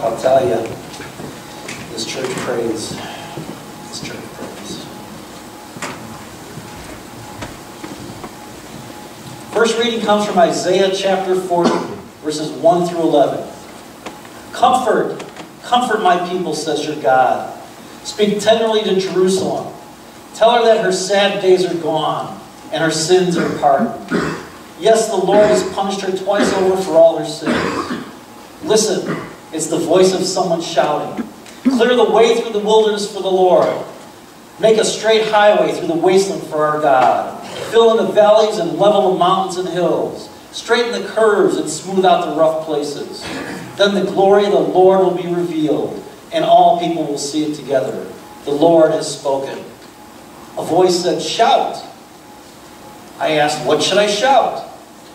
I'll tell you, this church prays. This church prays. First reading comes from Isaiah chapter 40, verses 1 through 11. Comfort, comfort my people, says your God. Speak tenderly to Jerusalem. Tell her that her sad days are gone and her sins are pardoned. Yes, the Lord has punished her twice over for all her sins. Listen, it's the voice of someone shouting. Clear the way through the wilderness for the Lord. Make a straight highway through the wasteland for our God. Fill in the valleys and level the mountains and hills. Straighten the curves and smooth out the rough places. Then the glory of the Lord will be revealed, and all people will see it together. The Lord has spoken. A voice said, Shout. I asked, What should I shout?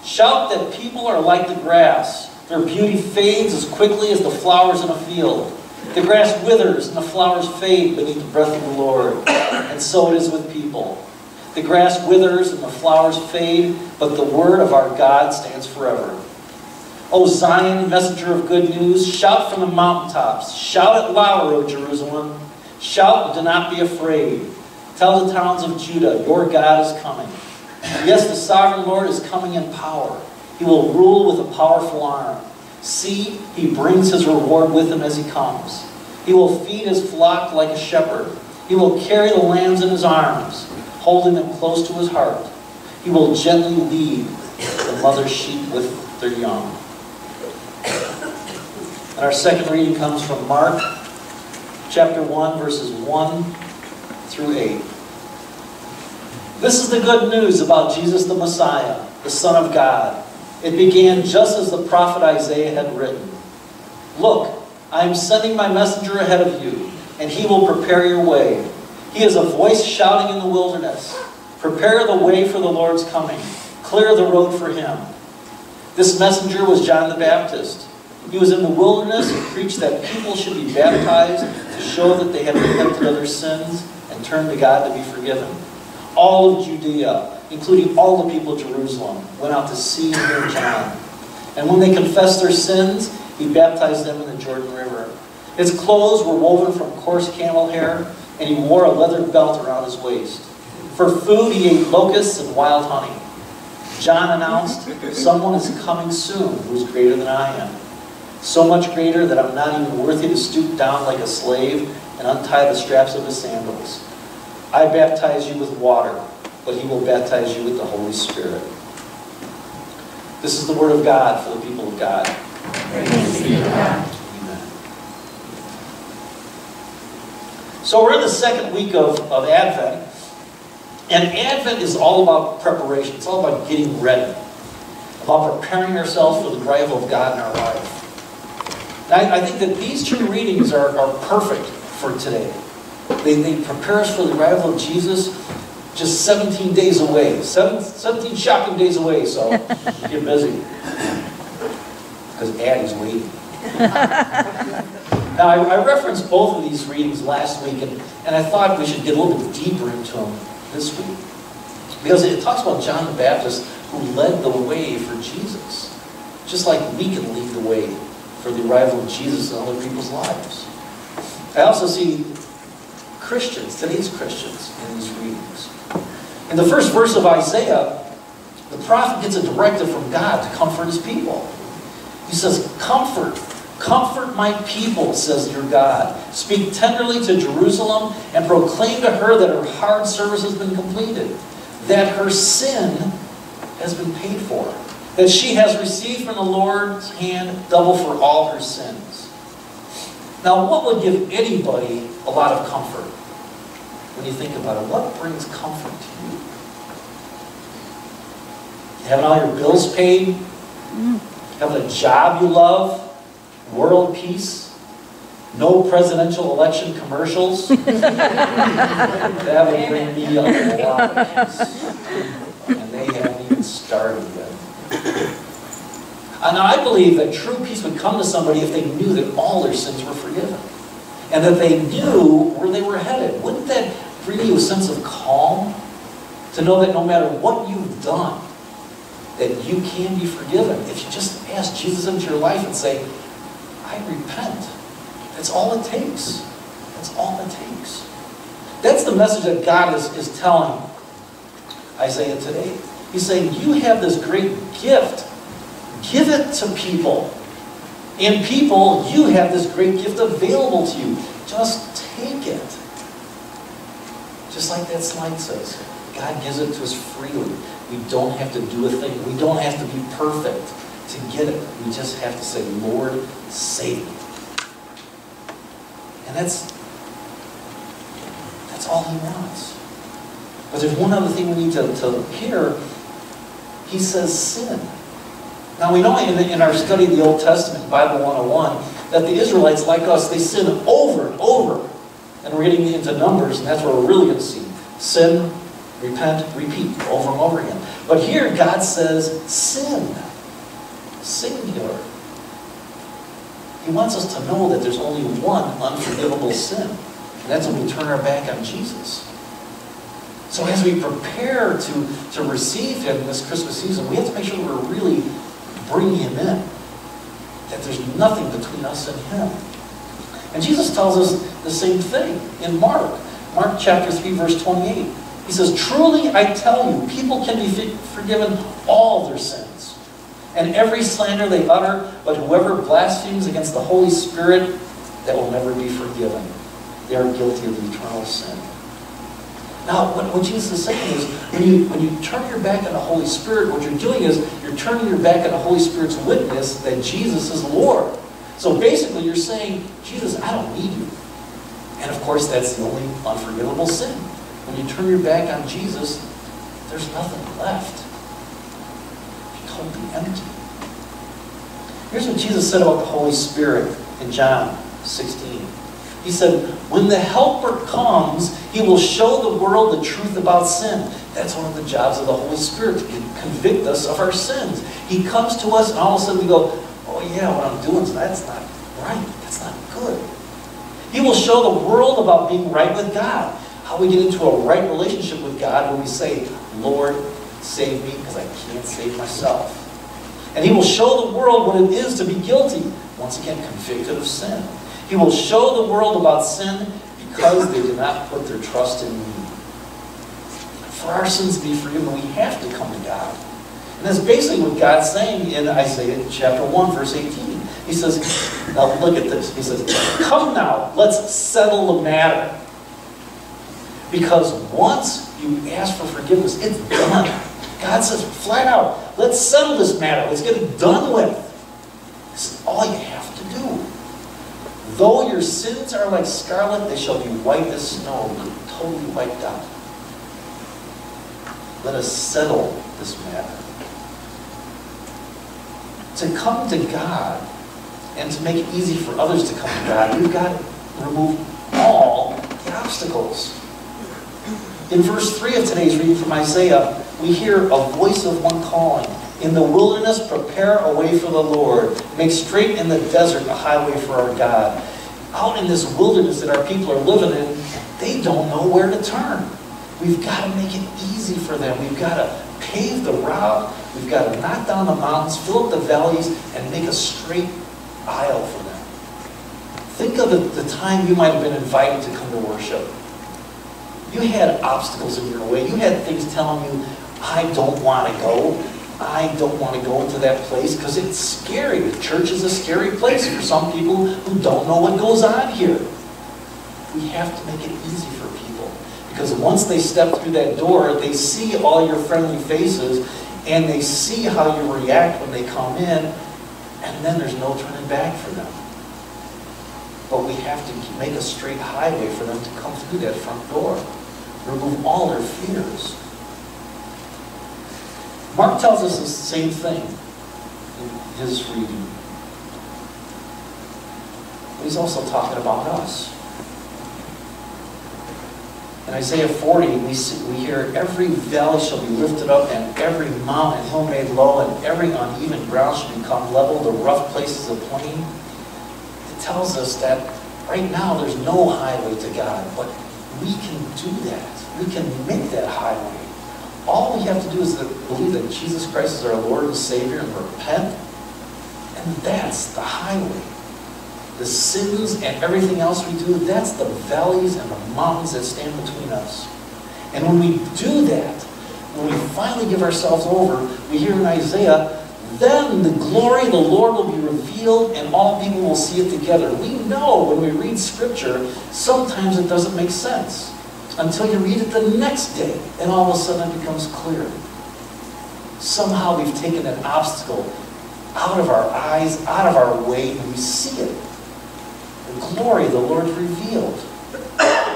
Shout that people are like the grass. Their beauty fades as quickly as the flowers in a field. The grass withers and the flowers fade beneath the breath of the Lord. And so it is with people. The grass withers and the flowers fade, but the word of our God stands forever. O Zion, messenger of good news, shout from the mountaintops. Shout it louder, O Jerusalem. Shout and do not be afraid. Tell the towns of Judah, your God is coming. Yes, the sovereign Lord is coming in power. He will rule with a powerful arm. See, he brings his reward with him as he comes. He will feed his flock like a shepherd. He will carry the lambs in his arms, holding them close to his heart. He will gently lead the mother sheep with their young. And our second reading comes from Mark chapter 1, verses 1 through 8. This is the good news about Jesus the Messiah, the Son of God. It began just as the prophet Isaiah had written. Look, I am sending my messenger ahead of you, and he will prepare your way. He is a voice shouting in the wilderness. Prepare the way for the Lord's coming. Clear the road for him. This messenger was John the Baptist. He was in the wilderness and preached that people should be baptized to show that they had repented of their sins and turned to God to be forgiven. All of Judea, including all the people of Jerusalem, went out to see and hear John. And when they confessed their sins, he baptized them in the Jordan River. His clothes were woven from coarse camel hair, and he wore a leather belt around his waist. For food, he ate locusts and wild honey. John announced, Someone is coming soon who is greater than I am. So much greater that I'm not even worthy to stoop down like a slave and untie the straps of his sandals. I baptize you with water, but he will baptize you with the Holy Spirit. This is the word of God for the people of God. Praise be to God. Amen. So we're in the second week of, of Advent. And Advent is all about preparation. It's all about getting ready. About preparing ourselves for the arrival of God in our life. I, I think that these two readings are, are perfect for today. They, they prepare us for the arrival of Jesus just 17 days away. Seven, 17 shopping days away, so get busy. Because Addie's waiting. now, I, I, referenced both of these readings last week, and, and I thought we should get a little bit deeper into them this week. Because it talks about John the Baptist who led the way for Jesus. Just like we can lead the way for the arrival of Jesus in other people's lives. I also see Christians, today's Christians, in these readings. In the first verse of Isaiah, the prophet gets a directive from God to comfort his people. He says, Comfort, comfort my people, says your God. Speak tenderly to Jerusalem and proclaim to her that her hard service has been completed, that her sin has been paid for, that she has received from the Lord's hand double for all her sins. Now, what would give anybody a lot of comfort when you think about it? What brings comfort to you? Having all your bills paid? Mm. Having a job you love? World peace? No presidential election commercials? that would bring me a lot of peace. And they haven't even started yet. And I believe that true peace would come to somebody if they knew that all their sins were forgiven. And that they knew where they were headed. Wouldn't that bring you a sense of calm? To know that no matter what you've done, that you can be forgiven. If you just ask Jesus into your life and say, I repent. That's all it takes. That's all it takes. That's the message that God is, is telling Isaiah today. He's saying, You have this great gift. Give it to people. And people, you have this great gift available to you. Just take it. Just like that slide says, God gives it to us freely. We don't have to do a thing. We don't have to be perfect to get it. We just have to say, Lord, save me. And that's that's all he wants. But there's one other thing we need to, to hear. He says sin. Now we know in, in our study of the Old Testament, Bible 101, that the Israelites, like us, they sin over and over. And we're getting into Numbers, and that's where we're really going to see. Sin, repent, repeat, over and over again. But here God says sin. Singular. He wants us to know that there's only one unforgivable sin. And that's when we turn our back on Jesus. So as we prepare to, to receive Him this Christmas season, we have to make sure we're really bringing Him in. That there's nothing between us and Him. And Jesus tells us the same thing in Mark. Mark chapter 3, verse 28. He says, Truly I tell you, people can be forgiven all their sins and every slander they utter, but whoever blasphemes against the Holy Spirit, that will never be forgiven. They are guilty of eternal sin. Now, what, what Jesus is saying is, when you, when you turn your back on the Holy Spirit, what you're doing is you're turning your back on the Holy Spirit's witness that Jesus is Lord. So basically, you're saying, Jesus, I don't need you. And of course, that's the only unforgivable sin. When you turn your back on Jesus, there's nothing left. You're totally empty. Here's what Jesus said about the Holy Spirit in John 16. He said, when the Helper comes, he will show the world the truth about sin. That's one of the jobs of the Holy Spirit, to convict us of our sins. He comes to us, and all of a sudden we go, oh yeah, what I'm doing, that's not right. That's not good. He will show the world about being right with God. How we get into a right relationship with God when we say, Lord, save me, because I can't save myself. And he will show the world what it is to be guilty. Once again, convicted of sin. He will show the world about sin because they did not put their trust in me. For our sins to be forgiven, we have to come to God. And that's basically what God's saying in Isaiah chapter 1, verse 18. He says, now look at this. He says, Come now, let's settle the matter. Because once you ask for forgiveness, it's done. God says flat out, let's settle this matter. Let's get it done with. This is all you have. Though your sins are like scarlet, they shall be white as snow, totally wiped out. Let us settle this matter. To come to God and to make it easy for others to come to God, we've got to remove all the obstacles. In verse 3 of today's reading from Isaiah, we hear a voice of one calling. In the wilderness, prepare a way for the Lord. Make straight in the desert a highway for our God. Out in this wilderness that our people are living in, they don't know where to turn. We've got to make it easy for them. We've got to pave the route. We've got to knock down the mountains, fill up the valleys, and make a straight aisle for them. Think of the, the time you might have been invited to come to worship. You had obstacles in your way. You had things telling you, I don't want to go. I don't want to go into that place because it's scary. The church is a scary place for some people who don't know what goes on here. We have to make it easy for people because once they step through that door, they see all your friendly faces and they see how you react when they come in, and then there's no turning back for them. But we have to make a straight highway for them to come through that front door. Remove all their fears. Mark tells us the same thing in his reading. But he's also talking about us. In Isaiah 40, we, see, we hear, Every valley shall be lifted up, and every mountain hill made low, and every uneven ground shall become level, the rough places a plain. It tells us that right now there's no highway to God, but we can do that. We can make that highway. All we have to do is believe that Jesus Christ is our Lord and Savior and repent. And that's the highway. the sins and everything else we do, that's the valleys and the mountains that stand between us. And when we do that, when we finally give ourselves over, we hear in Isaiah, then the glory of the Lord will be revealed and all people will see it together. We know when we read Scripture, sometimes it doesn't make sense until you read it the next day and all of a sudden it becomes clear. Somehow we've taken an obstacle out of our eyes, out of our way, and we see it. The glory of the Lord revealed.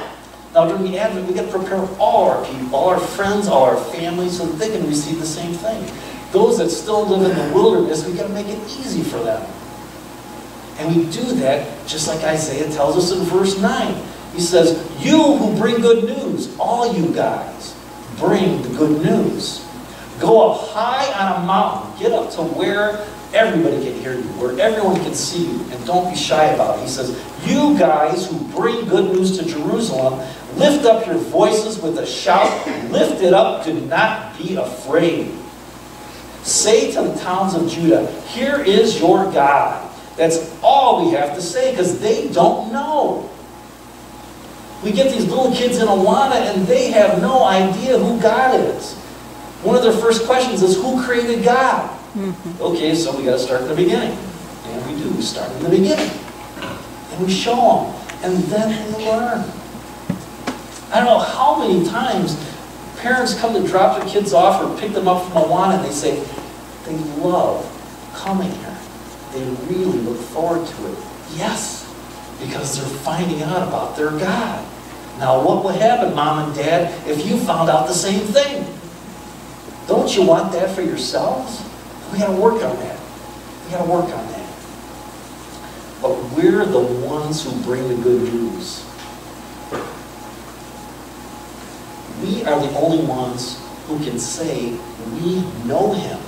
Now during the Advent, we got to prepare all our people, all our friends, all our families, so that they can receive the same thing. Those that still live in the wilderness, we got to make it easy for them. And we do that just like Isaiah tells us in verse 9. He says, You who bring good news, all you guys, bring the good news. Go up high on a mountain. Get up to where everybody can hear you, where everyone can see you, and don't be shy about it. He says, You guys who bring good news to Jerusalem, lift up your voices with a shout. Lift it up. Do not be afraid. Say to the towns of Judah, Here is your God. That's all we have to say because they don't know. We get these little kids in Awana and they have no idea who God is. One of their first questions is, Who created God? Mm-hmm. Okay, so we got to start in the beginning. And we do. We start in the beginning. And we show them. And then they learn. I don't know how many times parents come to drop their kids off or pick them up from Awana and they say they love coming here. They really look forward to it. Yes, because they're finding out about their God. Now, what would happen, mom and dad, if you found out the same thing? Don't you want that for yourselves? We got to work on that. We got to work on that. But we're the ones who bring the good news. We are the only ones who can say we know him.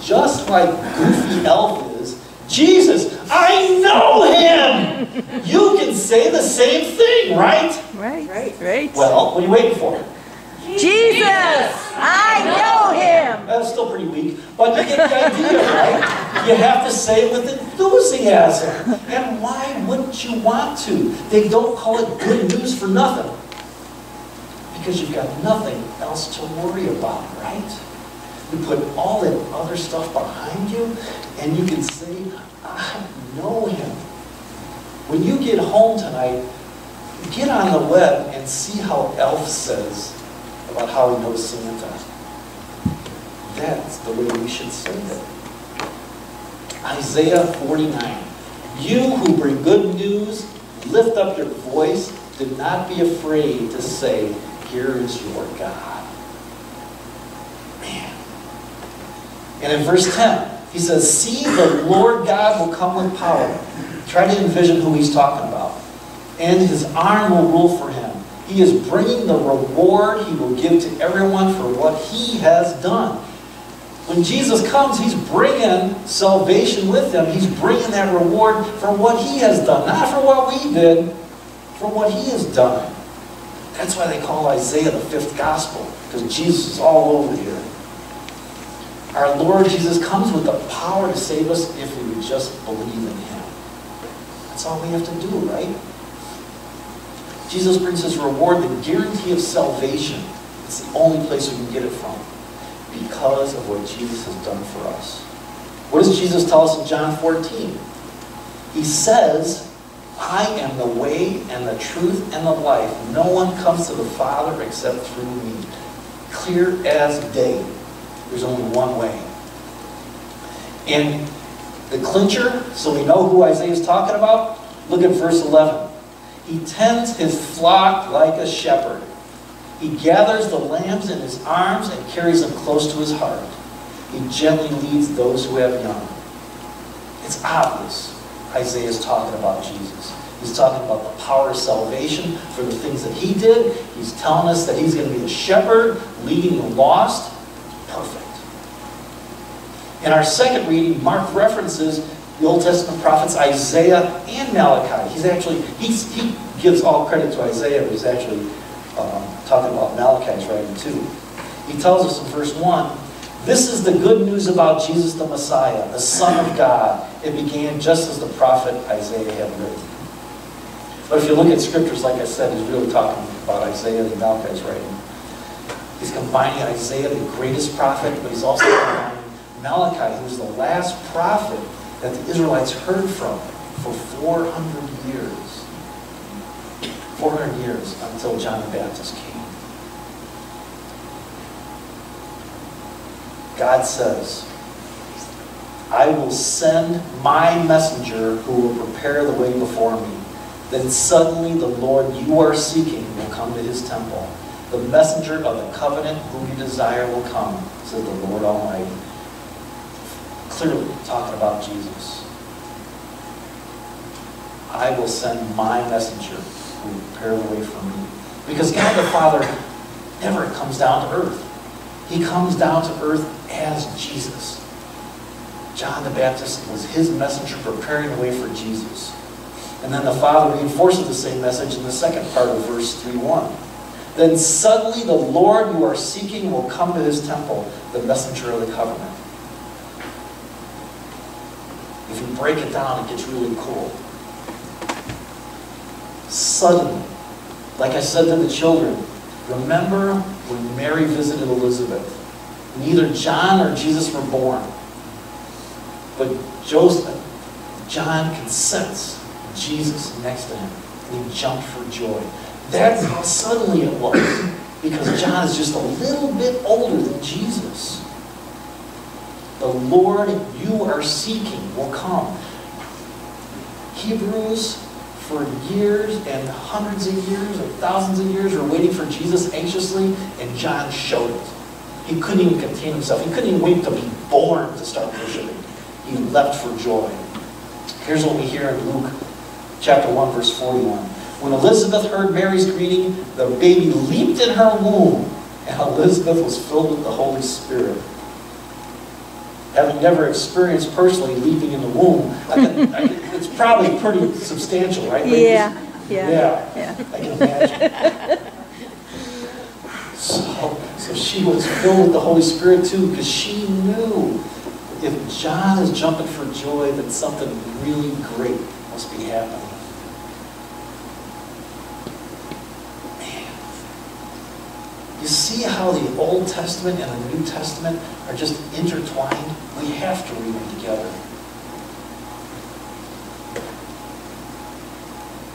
Just like Goofy Elf is, Jesus, I know him! You can say the same thing, right? Right, right, right. Well, what are you waiting for? Jesus, I know him. That's still pretty weak, but you get the idea, right? You have to say it with enthusiasm. And why wouldn't you want to? They don't call it good news for nothing. Because you've got nothing else to worry about, right? You put all that other stuff behind you, and you can say, I know him. When you get home tonight, get on the web and see how Elf says about how he knows Santa. That's the way we should say it. Isaiah 49. You who bring good news, lift up your voice. Do not be afraid to say, Here is your God. Man. And in verse 10, he says, See, the Lord God will come with power. Try to envision who he's talking about. And his arm will rule for him. He is bringing the reward he will give to everyone for what he has done. When Jesus comes, he's bringing salvation with him. He's bringing that reward for what he has done. Not for what we did, for what he has done. That's why they call Isaiah the fifth gospel, because Jesus is all over here. Our Lord Jesus comes with the power to save us if we would just believe in him. That's all we have to do, right? Jesus brings his reward, the guarantee of salvation. It's the only place we can get it from because of what Jesus has done for us. What does Jesus tell us in John 14? He says, I am the way and the truth and the life. No one comes to the Father except through me. Clear as day. There's only one way. And the clincher, so we know who Isaiah is talking about, look at verse 11. He tends his flock like a shepherd. He gathers the lambs in his arms and carries them close to his heart. He gently leads those who have young. It's obvious Isaiah is talking about Jesus. He's talking about the power of salvation for the things that he did. He's telling us that he's going to be the shepherd leading the lost. In our second reading, Mark references the Old Testament prophets Isaiah and Malachi. He's actually, he's, he gives all credit to Isaiah, but he's actually um, talking about Malachi's writing too. He tells us in verse 1, This is the good news about Jesus the Messiah, the Son of God. It began just as the prophet Isaiah had written. But if you look at scriptures, like I said, he's really talking about Isaiah and Malachi's writing. He's combining Isaiah, the greatest prophet, but he's also Malachi, who's the last prophet that the Israelites heard from for 400 years. 400 years until John the Baptist came. God says, I will send my messenger who will prepare the way before me. Then suddenly the Lord you are seeking will come to his temple. The messenger of the covenant whom you desire will come, says the Lord Almighty. Clearly talking about Jesus. I will send my messenger who will prepare the way for me. Because God the Father never comes down to earth. He comes down to earth as Jesus. John the Baptist was his messenger preparing the way for Jesus. And then the Father reinforces the same message in the second part of verse 3.1. Then suddenly the Lord you are seeking will come to his temple, the messenger of the covenant. If you break it down, it gets really cool. Suddenly, like I said to the children, remember when Mary visited Elizabeth? Neither John or Jesus were born. But Joseph, John can sense Jesus next to him. And he jumped for joy. That's how suddenly it was. Because John is just a little bit older than Jesus. The Lord you are seeking will come. Hebrews, for years and hundreds of years and thousands of years, were waiting for Jesus anxiously, and John showed it. He couldn't even contain himself. He couldn't even wait to be born to start worshiping. He leapt for joy. Here's what we hear in Luke chapter 1, verse 41. When Elizabeth heard Mary's greeting, the baby leaped in her womb, and Elizabeth was filled with the Holy Spirit. Having never experienced personally leaping in the womb, I can, I can, it's probably pretty substantial, right? ladies? Yeah, yeah, Yeah, yeah. I can imagine. So, so she was filled with the Holy Spirit too, because she knew if John is jumping for joy, that something really great must be happening. Man. You see how the Old Testament and the New Testament are just intertwined? We have to read them together.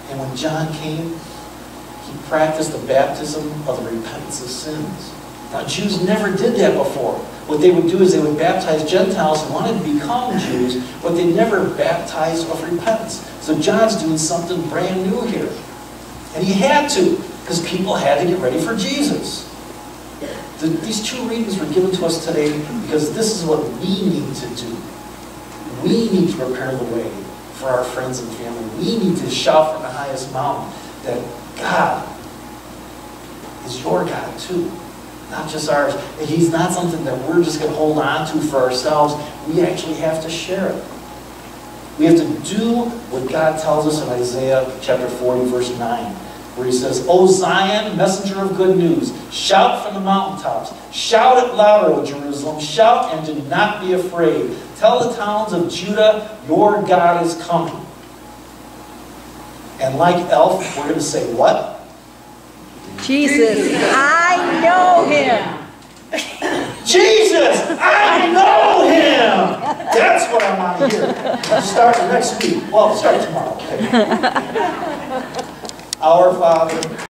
And when John came, he practiced the baptism of the repentance of sins. Now, Jews never did that before. What they would do is they would baptize Gentiles who wanted to become Jews, but they never baptized of repentance. So John's doing something brand new here. And he had to, because people had to get ready for Jesus. The- these two readings were given to us today because this is what we need to do. We need to prepare the way for our friends and family. We need to shout from the highest mountain that God is your God too, not just ours. And He's not something that we're just going to hold on to for ourselves. We actually have to share it. We have to do what God tells us in Isaiah chapter 40, verse 9, where He says, O Zion, messenger of good news, shout from the mountaintops. Shout it louder, O Jerusalem. Shout and do not be afraid. Tell the towns of Judah, your God is coming. And like Elf, we're going to say what? Jesus, I know him. Jesus, I know him. That's what I want to hear. Start next week. Well, start tomorrow. Okay. Our Father.